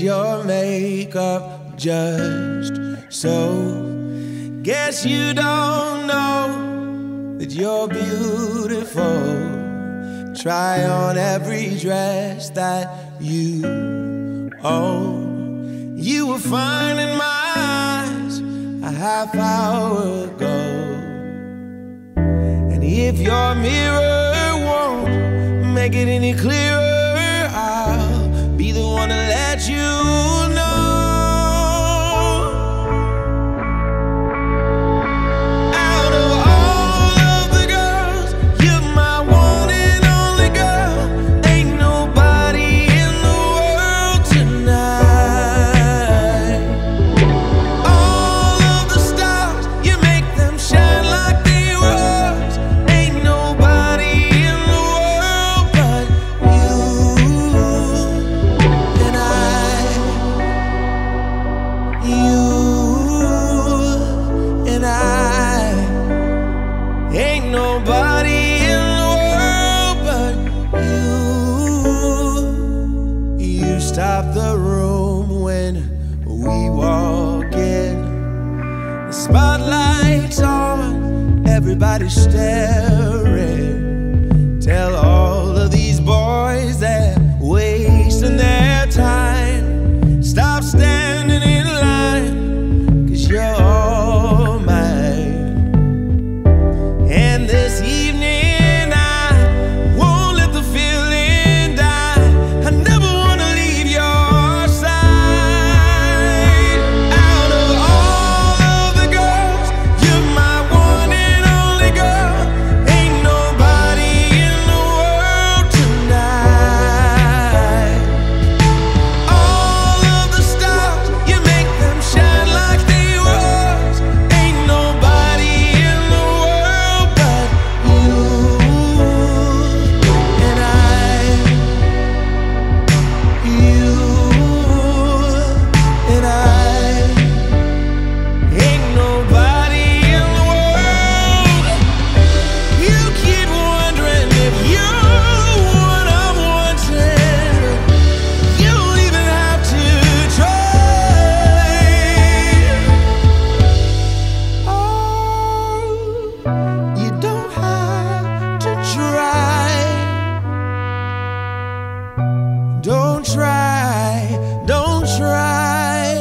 your makeup just so. Guess you don't know that you're beautiful. Try on every dress that you own. You were fine in my eyes a half hour ago. And if your mirror won't make it any clearer, you spotlight's on, everybody staring. try, don't try.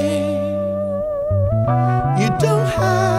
You don't have.